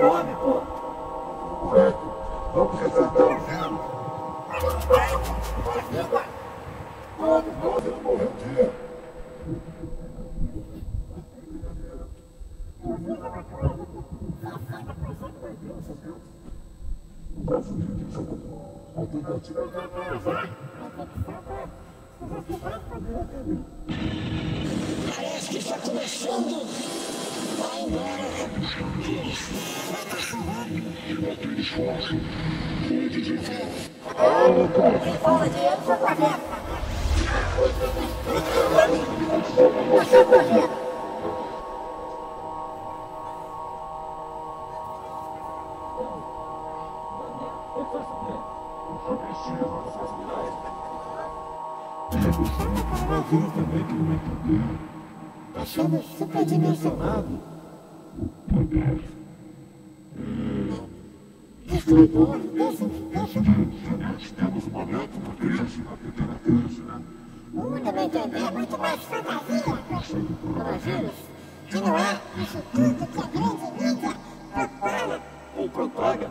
Homem, pô. Vamos enfrentar o vírus. Todos nós vamos morrer um dia. A tentativa vai. Parece que está começando. Correto. Imagina também que não entendeu. Tá sendo superdimensionado. Universo. Temos uma meta, uma crise, uma pequena crise, né? Mundo vai entender muito mais fantasia. Coronavírus, que não é isso tudo que a grande mídia propala. Ou propaga.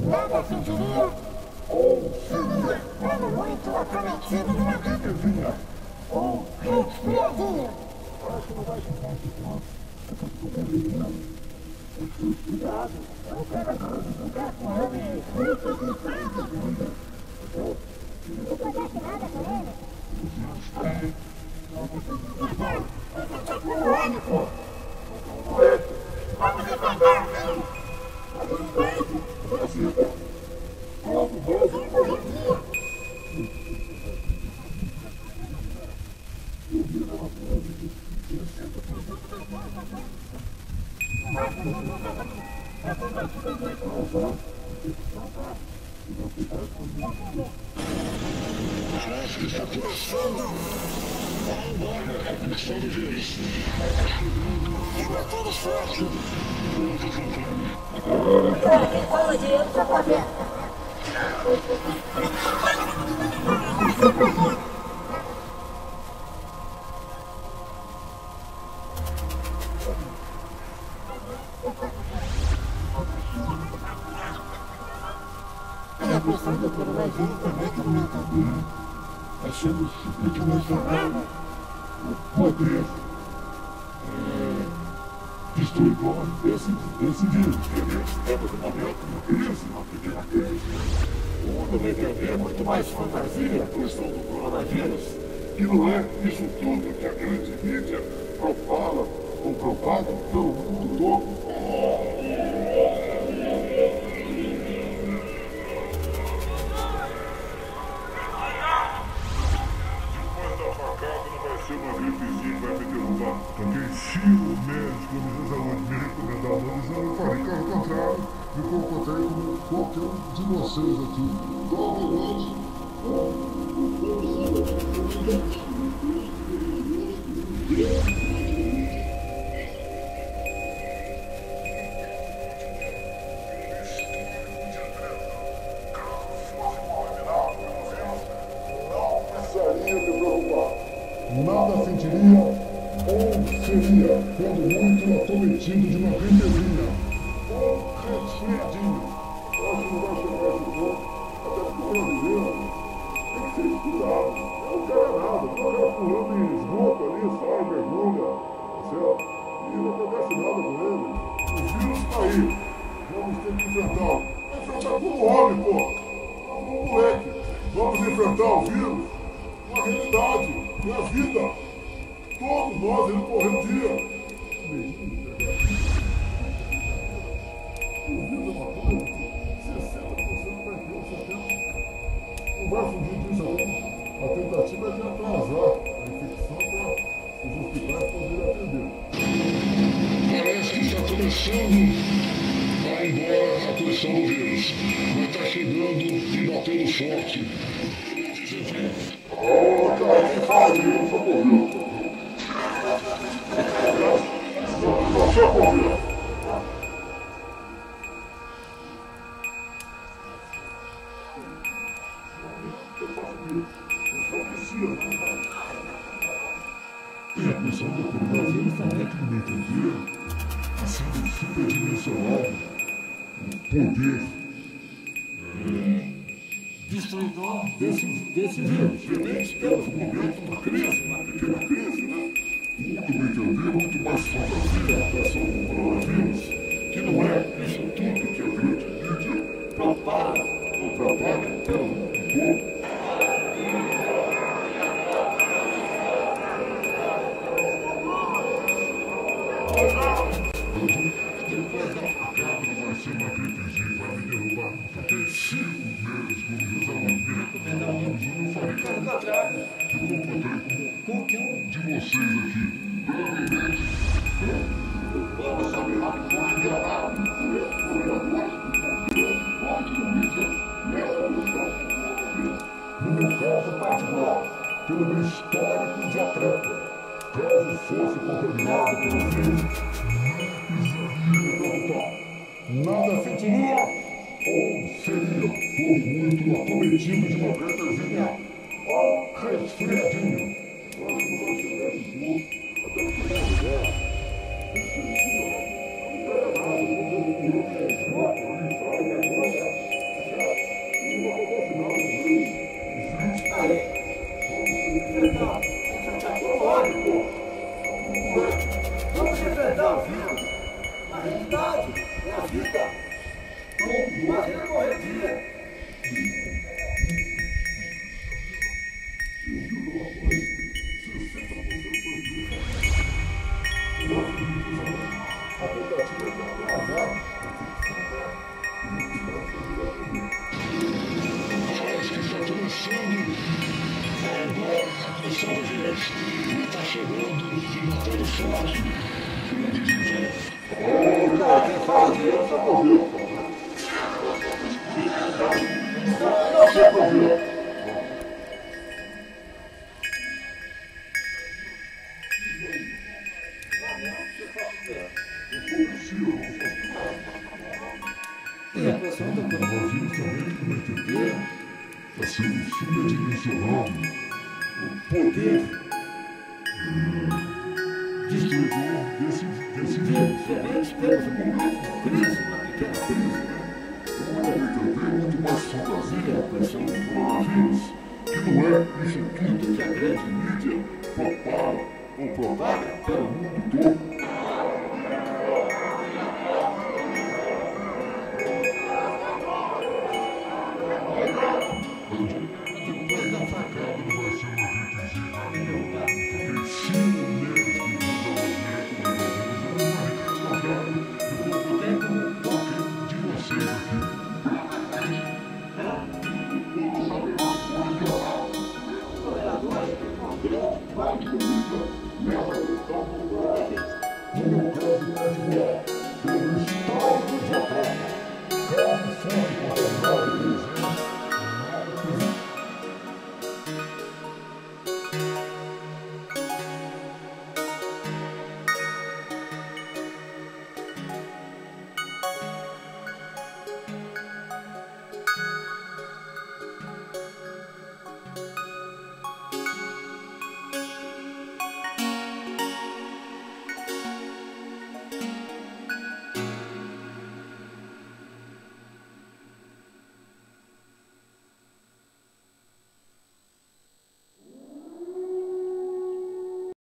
Nada sentiria ou seria, quando muito, acometido de uma gripezinha ou resfriadinho. Acho que não vai chegar aqui, não. Cuidado, não pega ficar com ele muito de frente. Não acontece nada com ele. Vamos Parece que está começando. Vai embora. Começando o vírus. E botando sorte. Quem fala de eu sou Achamos superdimensionado o poder é, destruidor desse, desse vírus. Queremos, temos uma meta, uma crise, uma pequena crise. O mundo vai entender muito mais fantasia a questão do coronavírus, que não é isso tudo que a grande mídia propala ou propaga pelo mundo todo. Médicos me saúde me recomendaram uma visão. Eu falei, caso contrário, me comportei como qualquer um de vocês aqui. Provavelmente. Não seria, quando muito, acometido de uma gripezinha. Ou resfriadinho. Eu acho que não vai chegar esse ponto, até porque o brasileiro tem que ser estudado. Eu não quero nada, eu quero pulando em esgoto ali, sai, mergulha, tá certo? E não acontece nada com ele. O vírus tá aí. Vamos ter que enfrentar. Enfrentar como homem, pô. Como moleque. Vamos enfrentar o vírus. Uma realidade. É a vida. Todos nós vamos morrer um dia. O vírus é uma coisa que 60% vai não vai fugir disso não. A tentativa é de atrasar a infecção para os hospitais poderem atender. Parece que está começando ir embora a pressão do vírus. Mas está chegando e batendo forte. Cara, que fala de mim, só destruidor desse, desse vírus. Temos um momento, uma crise, uma pequena crise, né? Muito bem entender, muito mais fantasia a pressão do coronavírus, que não é isso tudo que a grande mídia propaga ou propaga pelo mundo todo. Fiquei cinco meses como José Lamento, trabalhando, eu não falei, não atrás. Eu comportei como qualquer um de vocês aqui. Brevemente. Vamos saber que foi enganado, foi historiadores que pode mídia nessa questão. No meu caso particular, pelo meu histórico de atleta, caso fosse contaminado pelo vírus, Nada sentiria ou seria, por muito, acometido de uma gripezinha ou resfriadinho. A realidade é a vida. Morrer é morrer dia. Vírus. E está chegando e batendo forte. Ô, cara, quem fala de mim, só correu. Só correu. E a pressão do coronavírus também que não entender. Está sendo superdimensionado. O poder é, destruidor desse, desse temos um momento, uma crise, uma pequena crise. Muito bem entender, muito mais fantasia a pressão do coronavírus, que não é isso tudo que a grande mídia propaga ou propaga pelo mundo todo.